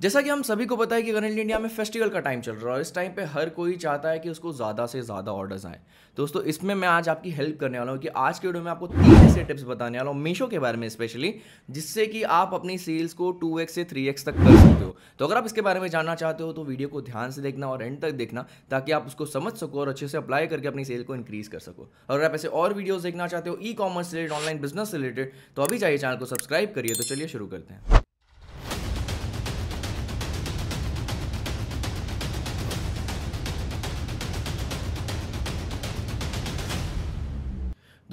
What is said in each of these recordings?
जैसा कि हम सभी को पता है कि करंटली इंडिया में फेस्टिवल का टाइम चल रहा है और इस टाइम पे हर कोई चाहता है कि उसको ज़्यादा से ज़्यादा ऑर्डर्स आए। दोस्तों, इसमें मैं आज आपकी हेल्प करने वाला हूँ कि आज के वीडियो में आपको तीन ऐसे टिप्स बताने वाला हूँ, मीशो के बारे में स्पेशली जिससे कि आप अपनी सेल्स को टू से थ्री तक कर सकते हो। तो अगर आप इसके बारे में जानना चाहते हो तो वीडियो को ध्यान से देखना और एंड तक देखना, ताकि आप उसको समझ सको और अच्छे से अप्लाई करके अपनी सेल को इंक्रीज कर सको। अगर आप ऐसे और वीडियोस देखना चाहते हो e commerce related online business related तो अभी चाहिए चैनल को सब्सक्राइब करिए। तो चलिए शुरू करते हैं।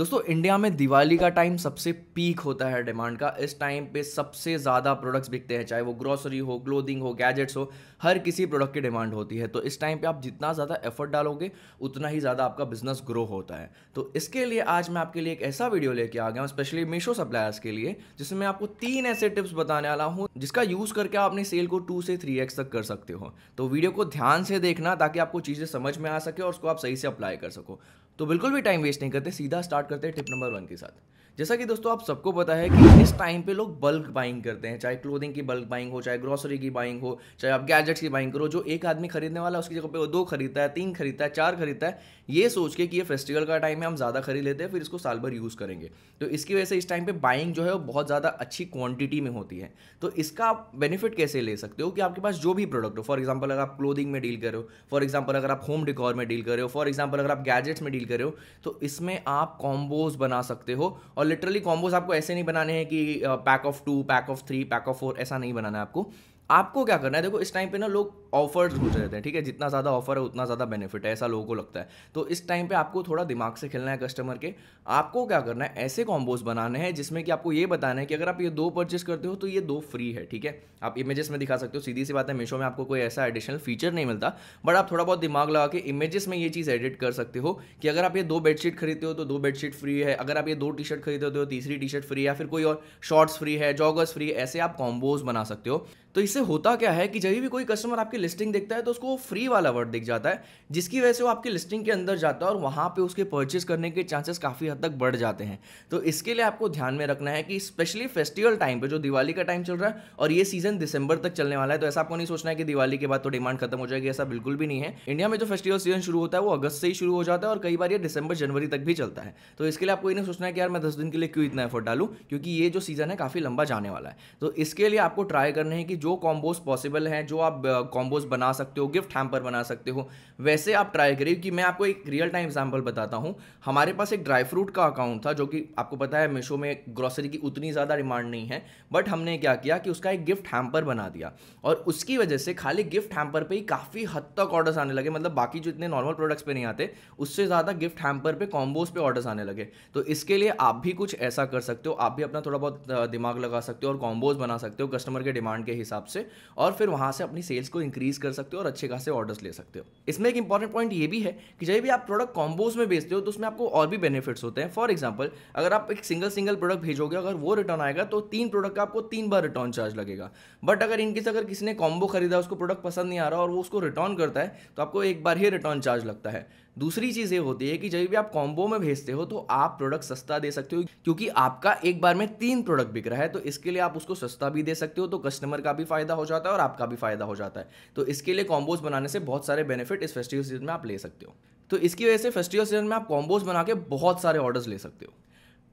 दोस्तों इंडिया में दिवाली का टाइम सबसे पीक होता है डिमांड का। इस टाइम पे सबसे ज़्यादा प्रोडक्ट्स बिकते हैं, चाहे वो ग्रोसरी हो क्लोथिंग हो गैजेट्स हो, हर किसी प्रोडक्ट की डिमांड होती है। तो इस टाइम पे आप जितना ज़्यादा एफर्ट डालोगे, उतना ही ज़्यादा आपका बिज़नेस ग्रो होता है। तो इसके लिए आज मैं आपके लिए एक ऐसा वीडियो लेके आ गया हूँ स्पेशली मीशो सप्लायर्स के लिए, जिसमें मैं आपको तीन ऐसे टिप्स बताने वाला हूँ, जिसका यूज़ करके आप अपनी सेल को टू से थ्री एक्स तक कर सकते हो। तो वीडियो को ध्यान से देखना, ताकि आपको चीज़ें समझ में आ सके और उसको आप सही से अप्लाई कर सको। तो बिल्कुल भी टाइम वेस्ट नहीं करते, सीधा स्टार्ट करते हैं टिप नंबर वन के साथ। जैसा कि दोस्तों, आप सबको पता है कि इस टाइम पे लोग बल्क बाइंग करते हैं, चाहे क्लोथिंग की बल्क बाइंग हो, चाहे ग्रोसरी की बाइंग हो, चाहे आप गैजेट्स की बाइंग करो, जो एक आदमी खरीदने वाला है, उसकी जगह पे वो दो खरीदता है, तीन खरीदता है, चार खरीदता है, ये सोच के कि ये फेस्टिवल का टाइम है, हम ज़्यादा खरीद लेते हैं, फिर इसको साल भर यूज़ करेंगे। तो इसकी वजह से इस टाइम पर बाइंग जो है वो बहुत ज़्यादा अच्छी क्वान्टिटी में होती है। तो इसका आप बेनिफिट कैसे ले सकते हो कि आपके पास जो भी प्रोडक्ट हो फॉर एग्ज़ाम्पल अगर आप क्लोथिंग में डील कर फॉर एग्ज़ाम्पल अगर आप होम डिकॉर में डील कर फॉर एग्ज़ाम्पल अगर आप गैजेट्स में डील कर तो इसमें आप कॉम्बोज बना सकते हो। और लिटरली कॉम्बोज आपको ऐसे नहीं बनाने हैं कि pack of two pack of three pack of four ऐसा नहीं बनाना है आपको। आपको क्या करना है? देखो, इस टाइम पे ना लोग ऑफर्स ढूंढ रहते हैं ठीक है? जितना ज़्यादा ऑफ़र है, उतना ज़्यादा बेनिफिट है, ऐसा लोगों को लगता है। तो इस टाइम पे आपको थोड़ा दिमाग से खेलना है कस्टमर के। आपको क्या करना है? ऐसे कॉम्बोज बनाने हैं जिसमें कि आपको ये बताना है कि अगर आप ये दो परचेस करते हो तो ये दो फ्री है, ठीक है? आप इमेजेस में दिखा सकते हो। सीधी सी बात है मीशो में आपको कोई ऐसा एडिशनल फीचर नहीं मिलता बट आप थोड़ा बहुत दिमाग लगा के इमेजेस में ये चीज़ एडिट कर सकते हो कि अगर आप ये दो बेडशीट खरीदते हो तो दो बेडशीट फ्री है। अगर आप ये दो टी शर्ट खरीदते हो तो तीसरी टी शर्ट फ्री या फिर कोई और शॉर्ट्स फ्री है जॉगर्स फ्री है, ऐसे आप कॉम्बोज बना सकते हो। तो इससे होता क्या है कि जब भी कोई कस्टमर आपकी लिस्टिंग देखता है तो उसको फ्री वाला वर्ड दिख जाता है, जिसकी वजह से वो आपकी लिस्टिंग के अंदर जाता है और वहाँ पे उसके परचेज करने के चांसेस काफ़ी हद तक बढ़ जाते हैं। तो इसके लिए आपको ध्यान में रखना है कि स्पेशली फेस्टिवल टाइम पे जो दिवाली का टाइम चल रहा है और ये सीज़न दिसंबर तक चलने वाला है तो ऐसा आपको नहीं सोचना है कि दिवाली के बाद तो डिमांड खत्म हो जाएगी, ऐसा बिल्कुल भी नहीं है। इंडिया में जो फेस्टिवल सीज़न शुरू होता है, वो अगस्त से ही शुरू हो जाता है और कई बार ये दिसंबर जनवरी तक भी चलता है। तो इसके लिए आपको ये नहीं सोचना है कि यार मैं दस दिन के लिए क्यों इतना एफर्ट डालूँ, क्योंकि ये जो सीज़न है, काफ़ी लंबा जाने वाला है। तो इसके लिए आपको ट्राई करने हैं कि जो कॉम्बोज पॉसिबल हैं, जो आप कॉम्बोज बना सकते हो गिफ्ट हैम्पर बना सकते हो। वैसे आप ट्राई करिए कि मैं आपको एक रियल टाइम एग्ज़ाम्पल बताता हूँ। हमारे पास एक ड्राई फ्रूट का अकाउंट था, जो कि आपको पता है मीशो में ग्रॉसरी की उतनी ज़्यादा डिमांड नहीं है बट हमने क्या किया कि उसका एक गिफ्ट हैम्पर बना दिया। और उसकी वजह से खाली गिफ्ट हैम्पर पर ही काफ़ी हद तक ऑर्डर्स आने लगे मतलब बाकी जो इतने नॉर्मल प्रोडक्ट्स पर नहीं आते, उससे ज़्यादा गिफ्ट हैम्पर पर कॉम्बोज पे ऑर्डर्स आने लगे। तो इसके लिए आप भी कुछ ऐसा कर सकते हो, आप भी अपना थोड़ा बहुत दिमाग लगा सकते हो और कॉम्बोज बना सकते हो कस्टमर के डिमांड के हिसाब से। और फिर वहाँ से अपनी सेल्स को इंक्रीज कर सकते हो और अच्छे खासे ऑर्डर्स ले सकते हो। इसमें एक इंपॉर्टेंट पॉइंट ये भी है कि जब भी आप प्रोडक्ट कॉम्बोज में बेचते हो तो उसमें आपको और भी बेनिफिट्स होते हैं। फॉर एग्ज़ाम्पल अगर आप एक सिंगल सिंगल प्रोडक्ट भेजोगे, अगर वो रिटर्न आएगा तो तीन प्रोडक्ट का आपको तीन बार रिटर्न चार्ज लगेगा। बट अगर इनकेस अगर किसी ने कॉम्बो खरीदा, उसको प्रोडक्ट पसंद नहीं आ रहा और वो उसको रिटर्न करता है तो आपको एक बार ही रिटर्न चार्ज लगता है। दूसरी चीज़ ये होती है कि जब भी आप कॉम्बो में भेजते हो तो आप प्रोडक्ट सस्ता दे सकते हो, क्योंकि आपका एक बार में तीन प्रोडक्ट बिक रहा है तो इसके लिए आप उसको सस्ता भी दे सकते हो तो कस्टमर का भी फ़ायदा हो जाता है और आपका भी फ़ायदा हो जाता है। तो इसके लिए कॉम्बोज बनाने से बहुत सारे बेनिफिट इस फेस्टिवल सीज़न में आप ले सकते हो। तो इसकी वजह से फेस्टिवल सीज़न में आप कॉम्बोज बना के बहुत सारे ऑर्डर्स ले सकते हो।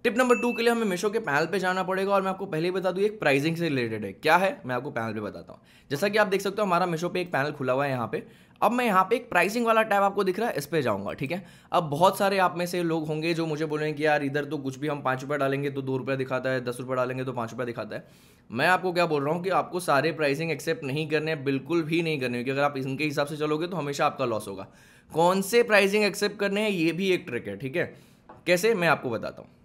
टिप नंबर टू के लिए हमें मीशो के पैनल पे जाना पड़ेगा और मैं आपको पहले ही बता दूँ एक प्राइसिंग से रिलेटेड है। क्या है? मैं आपको पैनल पे बताता हूँ। जैसा कि आप देख सकते हो, हमारा मीशो पे एक पैनल खुला हुआ है यहाँ पे। अब मैं यहाँ पे एक प्राइसिंग वाला टैब आपको दिख रहा है, इस पर जाऊँगा, ठीक है? अब बहुत सारे आप में से लोग होंगे जो मुझे बोलेंगे कि यार, इधर तो कुछ भी हम पाँच रुपये डालेंगे तो दो रुपये दिखाता है, दस रुपये डालेंगे तो पाँच रुपये दिखाता है। मैं आपको क्या बोल रहा हूँ कि आपको सारे प्राइसिंग एक्सेप्ट नहीं करने, बिल्कुल भी नहीं करने, क्योंकि अगर आप इनके हिसाब से चलोगे तो हमेशा आपका लॉस होगा। कौन से प्राइसिंग एक्सेप्ट करने हैं, ये भी एक ट्रिक है, ठीक है? कैसे? मैं आपको बताता हूँ।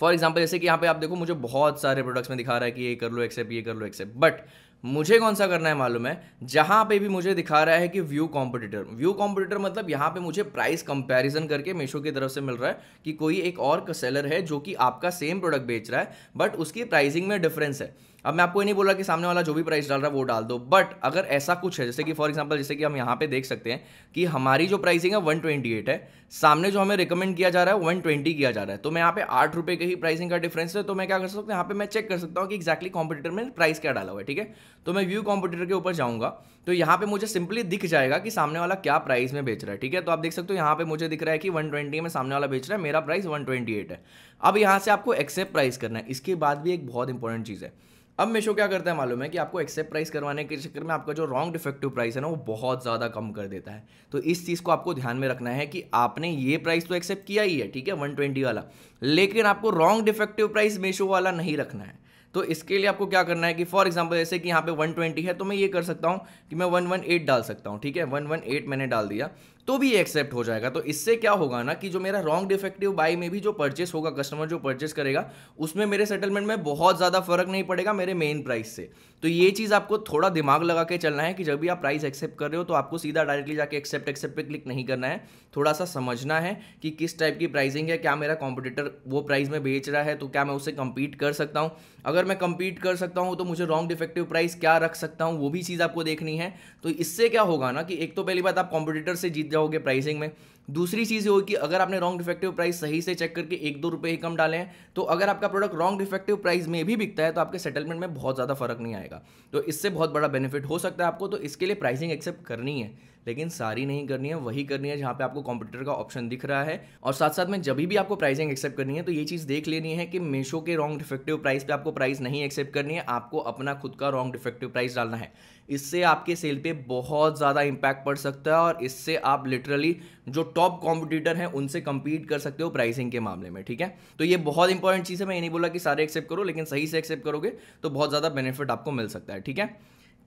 फॉर एग्ज़ाम्पल जैसे कि यहाँ पे आप देखो, मुझे बहुत सारे प्रोडक्ट्स में दिखा रहा है कि ये कर लो एक्सेप्ट ये कर लो एक्सेप्ट बट मुझे कौन सा करना है मालूम है? जहाँ पे भी मुझे दिखा रहा है कि व्यू कॉम्पिटिटर व्यू कॉम्पिटिटर मतलब यहाँ पे मुझे प्राइस कंपैरिजन करके मीशो की तरफ़ से मिल रहा है कि कोई एक और सेलर है जो कि आपका सेम प्रोडक्ट बेच रहा है बट उसकी प्राइसिंग में डिफरेंस है. अब मैं आपको ये नहीं बोल रहा कि सामने वाला जो भी प्राइस डाल रहा है, वो डाल दो। बट अगर ऐसा कुछ है, जैसे कि फॉर एग्ज़ाम्पल जैसे कि हम यहाँ पे देख सकते हैं कि हमारी जो प्राइसिंग है वन ट्वेंटी एट है। सामने जो हमें रिकमेंड किया जा रहा है वन ट्वेंटी किया जा रहा है। तो मैं यहाँ पे आठ रुपये के ही प्राइसिंग का डिफरेंस है तो मैं क्या कर सकता हूँ, यहाँ पे मैं चेक कर सकता हूँ कि एक्जैक्टली कॉम्पिटिटर में प्राइस क्या डाला हुआ है, ठीक है? तो मैं व्यू कॉम्पिटिटर के ऊपर जाऊँगा। तो यहाँ पे मुझे सिंपली दिख जाएगा कि सामने वाला क्या प्राइस में बेच रहा है, ठीक है? तो आप देख सकते हो, यहाँ पे मुझे दिख रहा है कि 120 में सामने वाला बेच रहा है, मेरा प्राइस 128 है। अब यहाँ से आपको एक्सेप्ट प्राइस करना है। इसके बाद भी एक बहुत इंपॉर्टेंट चीज़ है। अब मेशो क्या करता है मालूम है कि आपको एक्सेप्ट प्राइस करवाने के चक्कर में आपका जो रॉन्ग डिफेक्टिव प्राइस है ना, वो बहुत ज़्यादा कम कर देता है। तो इस चीज़ को आपको ध्यान में रखना है कि आपने ये प्राइस तो एक्सेप्ट किया ही है, ठीक है? वन ट्वेंटी वाला। लेकिन आपको रॉन्ग डिफेक्टिव प्राइस मेशो वाला नहीं रखना है। तो इसके लिए आपको क्या करना है कि फॉर एग्ज़ाम्पल जैसे कि यहाँ पे 120 है तो मैं ये कर सकता हूँ कि मैं 118 डाल सकता हूँ, ठीक है? 118 मैंने डाल दिया। तो भी एक्सेप्ट हो जाएगा। तो इससे क्या होगा ना कि जो मेरा रॉन्ग डिफेक्टिव बाई में भी जो परचेस होगा कस्टमर जो परचेस करेगा, उसमें मेरे सेटलमेंट में बहुत ज़्यादा फ़र्क नहीं पड़ेगा मेरे मेन प्राइस से। तो ये चीज़ आपको थोड़ा दिमाग लगा के चलना है कि जब भी आप प्राइस एक्सेप्ट कर रहे हो तो आपको सीधा डायरेक्टली जाके एक्सेप्ट एक्सेप्ट पे क्लिक नहीं करना है। थोड़ा सा समझना है कि किस टाइप की प्राइसिंग है, क्या मेरा कॉम्पिटिटर वो प्राइस में बेच रहा है तो क्या मैं उससे कम्पीट कर सकता हूँ? अगर मैं कम्पीट कर सकता हूँ तो मुझे रॉन्ग डिफेक्टिव प्राइस क्या रख सकता हूँ, वो भी चीज़ आपको देखनी है। तो इससे क्या होगा ना कि एक तो पहली बात आप कॉम्पिटिटर से जीत जाओगे प्राइसिंग में। दूसरी चीज़ ये हो कि अगर आपने रॉन्ग डिफेक्टिव प्राइस सही से चेक करके एक दो रुपए ही कम डाले हैं तो अगर आपका प्रोडक्ट रॉन्ग डिफेक्टिव प्राइस में भी बिकता है तो आपके सेटलमेंट में बहुत ज़्यादा फ़र्क नहीं आएगा। तो इससे बहुत बड़ा बेनिफिट हो सकता है आपको तो इसके लिए प्राइसिंग एक्सेप्ट करनी है। लेकिन सारी नहीं करनी है, वही करनी है जहाँ पे आपको कंप्यूटर का ऑप्शन दिख रहा है। और साथ साथ में जब भी आपको प्राइसिंग एक्सेप्ट करनी है तो ये चीज़ देख लेनी है कि मीशो के रॉन्ग डिफेक्टिव प्राइस पे आपको प्राइस नहीं एक्सेप्ट करनी है, आपको अपना खुद का रॉन्ग डिफेक्टिव प्राइस डालना है। इससे आपके सेल पे बहुत ज़्यादा इंपैक्ट पड़ सकता है और इससे आप लिटरली जो टॉप कॉम्पिटिटर हैं, उनसे कंपीट कर सकते हो प्राइसिंग के मामले में, ठीक है? तो ये बहुत इंपॉर्टेंट चीज़ है, मैं ये नहीं बोला कि सारे एक्सेप्ट करो, लेकिन सही से एक्सेप्ट करोगे तो बहुत ज़्यादा बेनिफिट आपको मिल सकता है, ठीक है?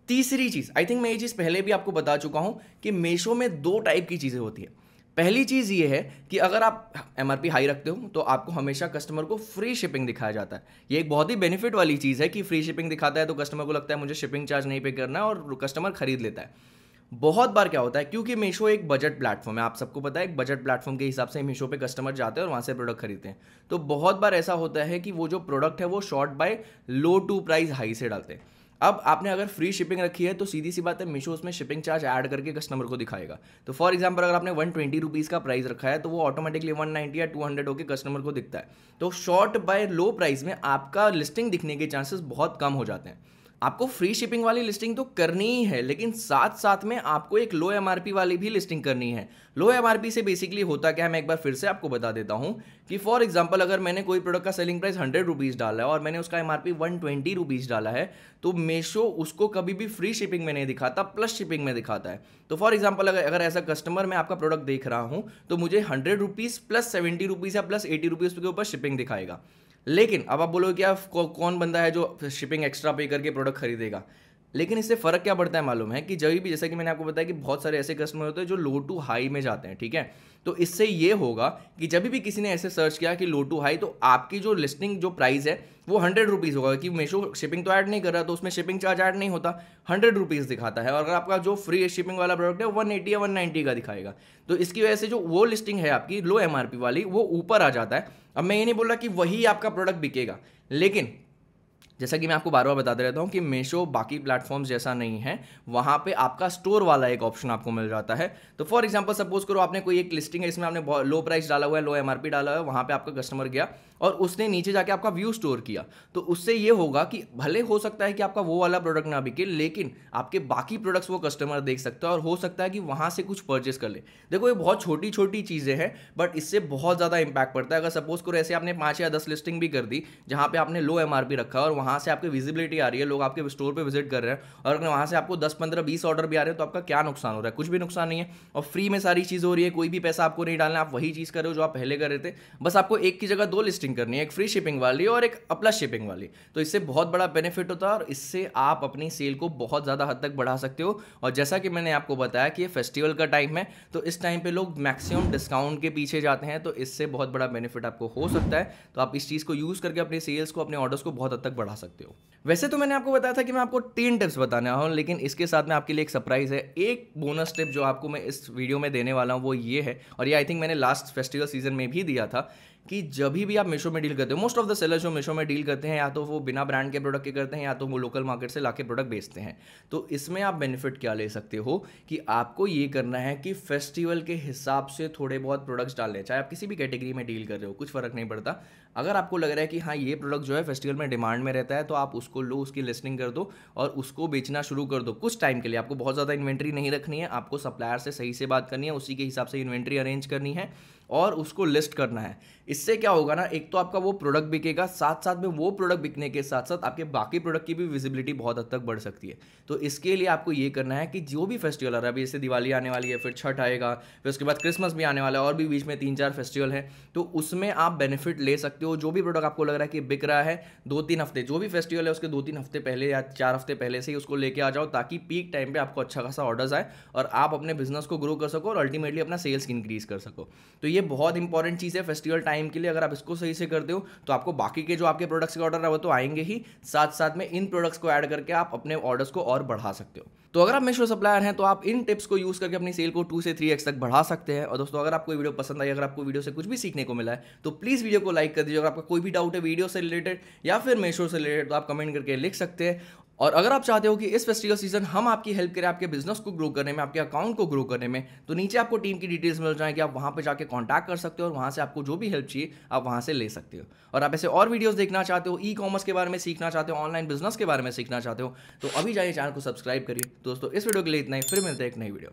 तीसरी चीज़ आई थिंक मैं ये चीज़ पहले भी आपको बता चुका हूँ कि मेशो में दो टाइप की चीज़ें होती है। पहली चीज़ ये है कि अगर आप एमआरपी हाई रखते हो तो आपको हमेशा कस्टमर को फ्री शिपिंग दिखाया जाता है। ये एक बहुत ही बेनिफिट वाली चीज़ है कि फ्री शिपिंग दिखाता है तो कस्टमर को लगता है मुझे शिपिंग चार्ज नहीं पे करना है और कस्टमर खरीद लेता है। बहुत बार क्या होता है, क्योंकि मीशो एक बजट प्लेटफॉर्म है, आप सबको पता है, एक बजट प्लेटफॉर्म के हिसाब से मीशो पे कस्टमर जाते हैं और वहाँ से प्रोडक्ट खरीदते हैं। तो बहुत बार ऐसा होता है कि वो जो प्रोडक्ट है वो sort by low to price high से डालते हैं। अब आपने अगर फ्री शिपिंग रखी है तो सीधी सी बात है मीशो उसमें शिपिंग चार्ज ऐड करके कस्टमर को दिखाएगा। तो फॉर एग्ज़ाम्पल अगर आपने वन ट्वेंटी रुपीज़ का प्राइस रखा है तो वो ऑटोमेटिकली वन नाइन्टी या टू हंड्रेड होकर कस्टमर को दिखता है। तो शॉर्ट बाय लो प्राइस में आपका लिस्टिंग दिखने के चांसेस बहुत कम हो जाते हैं। आपको फ्री शिपिंग वाली लिस्टिंग तो करनी ही है, लेकिन साथ साथ में आपको एक लो एमआरपी वाली भी लिस्टिंग करनी है। लो एमआरपी से बेसिकली होता क्या है, मैं एक बार फिर से आपको बता देता हूँ कि फॉर एग्ज़ाम्पल अगर मैंने कोई प्रोडक्ट का सेलिंग प्राइस हंड्रेड रुपीज़ डाला है और मैंने उसका M R P one twenty rupees डाला है तो मेशो उसको कभी भी फ्री शिपिंग में नहीं दिखाता प्लस शिपिंग में दिखाता है। तो फॉर एग्ज़ाम्पल अगर अगर ऐसा कस्टमर मैं आपका प्रोडक्ट देख रहा हूँ तो मुझे hundred rupees plus seventy rupees या प्लस एटी रुपीज़ के ऊपर शिपिंग दिखाएगा। लेकिन अब आप बोलोगे आप कौन बंदा है जो शिपिंग एक्स्ट्रा पे करके प्रोडक्ट खरीदेगा? लेकिन इससे फ़र्क क्या पड़ता है मालूम है कि जब भी, जैसा कि मैंने आपको बताया कि बहुत सारे ऐसे कस्टमर होते हैं जो लो टू हाई में जाते हैं, ठीक है? तो इससे ये होगा कि जब भी किसी ने ऐसे सर्च किया कि लो टू हाई तो आपकी जो लिस्टिंग जो प्राइस है, वो हंड्रेड रुपीज़ होगा कि मेशो शिपिंग तो ऐड नहीं कर रहा तो उसमें शिपिंग चार्ज ऐड नहीं होता। हंड्रेड रुपीज़ दिखाता है, और अगर आपका जो फ्री शिपिंग वाला प्रोडक्ट है वन एटी या वन नाइन्टी का दिखाएगा। तो इसकी वजह से जो वो लिस्टिंग है आपकी लो एमआरपी वाली, वो ऊपर आ जाता है। अब मैं ये नहीं बोल रहा कि वही आपका प्रोडक्ट बिकेगा, लेकिन जैसा कि मैं आपको बार बार बताते रहता हूँ कि मेशो बाकी प्लेटफॉर्म्स जैसा नहीं है, वहाँ पे आपका स्टोर वाला एक ऑप्शन आपको मिल जाता है। तो फॉर एग्जांपल सपोज़ करो आपने कोई एक लिस्टिंग है, इसमें आपने लो प्राइस डाला हुआ है लो एमआरपी डाला हुआ है, वहाँ पे आपका कस्टमर गया और उसने नीचे जाके आपका व्यू स्टोर किया। तो उससे ये होगा कि भले हो सकता है कि आपका वो वाला प्रोडक्ट ना बिके, लेकिन आपके बाकी प्रोडक्ट्स वो कस्टमर देख सकता है और हो सकता है कि वहाँ से कुछ परचेस कर ले। देखो, ये बहुत छोटी छोटी चीज़ें हैं बट इससे बहुत ज़्यादा इंपैक्ट पड़ता है। अगर सपोज़ करो, ऐसे आपने पाँच या दस लिस्टिंग भी कर दी, जहाँ पे आपने लो एमआरपी रखा और वहाँ से आपकी विजिबिलिटी आ रही है, लोग आपके स्टोर पर विज़िट कर रहे हैं और अगर वहाँ से आपको दस, पंद्रह, बीस ऑर्डर भी आ रहे हैं तो आपका क्या नुकसान हो रहा है? कुछ भी नुकसान नहीं है। और फ्री में सारी चीज़ हो रही है, कोई भी पैसा आपको नहीं डालना आप वही चीज़ कर रहे हो जो आप पहले कर रहे थे। बस आपको एक की जगह दो लिस्टिंग करनी है, एक फ्री शिपिंग वाली और एक अपना शिपिंग वाली। तो इससे बहुत बड़ा बेनिफिट होता है और इससे आप अपनी सेल को बहुत ज़्यादा हद तक बढ़ा सकते हो। और जैसा कि मैंने आपको बताया कि ये फेस्टिवल का टाइम है तो इस टाइम पे लोग मैक्सिमम डिस्काउंट के पीछे जाते हैं तो इससे बहुत बड़ा बेनिफिट आपको हो सकता है। तो आप इस चीज़ को यूज़ करके अपनी सेल्स को, अपने ऑर्डर्स को बहुत हद तक बढ़ा सकते हो। वैसे तो मैंने आपको बताया था कि मैं आपको तीन टिप्स बताने वाला हूँ, लेकिन इसके साथ में आपके लिए एक सरप्राइज़ है। एक बोनस टिप जो आपको मैं इस वीडियो में देने वाला हूँ, वो ये है। और ये आई थिंक मैंने लास्ट फेस्टिवल सीज़न में भी दिया था कि जब भी आप मीशो में डील करते हो मोस्ट ऑफ़ द सेलर्स जो मीशो में डील करते हैं, या तो वो बिना ब्रांड के प्रोडक्ट के करते हैं, या तो वो लोकल मार्केट से लाके प्रोडक्ट बेचते हैं। तो इसमें आप बेनिफिट क्या ले सकते हो कि आपको ये करना है कि फेस्टिवल के हिसाब से थोड़े बहुत प्रोडक्ट्स डालने चाहे आप किसी भी कैटेगरी में डील कर रहे हो, कुछ फ़र्क नहीं पड़ता। अगर आपको लग रहा है कि हाँ ये प्रोडक्ट जो है फेस्टिवल में डिमांड में रहता है तो आप उसको लो, उसकी लिस्टिंग कर दो और उसको बेचना शुरू कर दो। कुछ टाइम के लिए, आपको बहुत ज़्यादा इन्वेंट्री नहीं रखनी है, आपको सप्लायर से सही से बात करनी है, उसी के हिसाब से इन्वेंट्री अरेंज करनी है। और उसको लिस्ट करना है। इससे क्या होगा ना, एक तो आपका वो प्रोडक्ट बिकेगा साथ साथ में वो प्रोडक्ट बिकने के साथ साथ आपके बाकी प्रोडक्ट की भी विजिबिलिटी बहुत हद तक बढ़ सकती है। तो इसके लिए आपको ये करना है कि जो भी फेस्टिवल आ रहा है, अभी जैसे दिवाली आने वाली है, फिर छठ आएगा, फिर उसके बाद क्रिसमस भी आने वाला है, और भी बीच में तीन चार फेस्टिवल है तो उसमें आप बेनिफिट ले सकते हो। जो भी प्रोडक्ट आपको लग रहा है कि बिक रहा है दो तीन हफ़्ते, जो भी फेस्टिवल है, उसके दो तीन हफ़्ते पहले या चार हफ़्ते पहले से ही उसको लेके आ जाओ, ताकि पीक टाइम पर आपको अच्छा खासा ऑर्डर्स आए, और आप अपने बिज़नेस को ग्रो कर सको और अल्टीमेटली अपना सेल्स इंक्रीज कर सको। तो ये बहुत इंपॉर्टेंट चीज़ है फेस्टिवल टाइम के लिए। अगर आप इसको सही से करते हो तो आपको बाकी के जो आपके प्रोडक्ट्स के ऑर्डर है, वो तो आएँगे ही। साथ साथ में इन प्रोडक्ट्स को ऐड करके आप अपने ऑर्डर्स को और बढ़ा सकते हो। तो अगर आप मेशो सप्लायर हैं तो आप इन टिप्स को यूज़ करके अपनी सेल को टू से थ्री एक्स तक बढ़ा सकते हैं। और दोस्तों, अगर आपको वीडियो पसंद आई, अगर आपको वीडियो से कुछ भी सीखने को मिला है तो प्लीज़ वीडियो को लाइक कर दीजिए। अगर आपका कोई भी डाउट है वीडियो से रिलेटेड या फिर मेशो से रिलेटेड तो आप कमेंट करके लिख सकते हैं। और अगर आप चाहते हो कि इस फेस्टिवल सीज़न हम आपकी हेल्प करें, आपके बिज़नेस को ग्रो करने में, आपके अकाउंट को ग्रो करने में तो नीचे आपको टीम की डिटेल्स मिल जाएँगे। आप वहाँ पर जाकर कॉन्टैक्ट कर सकते हो और वहाँ से आपको जो भी हेल्प चाहिए, आप वहाँ से ले सकते हो। और आप ऐसे और वीडियोज़ देखना चाहते हो ई कॉमर्स के बारे में सीखना चाहते हो ऑनलाइन बिज़नेस के बारे में सीखना चाहते हो तो अभी जाइए चैनल को सब्सक्राइब करिए। दोस्तों, इस वीडियो के लिए इतना ही। फिर मिलते हैं एक नई वीडियो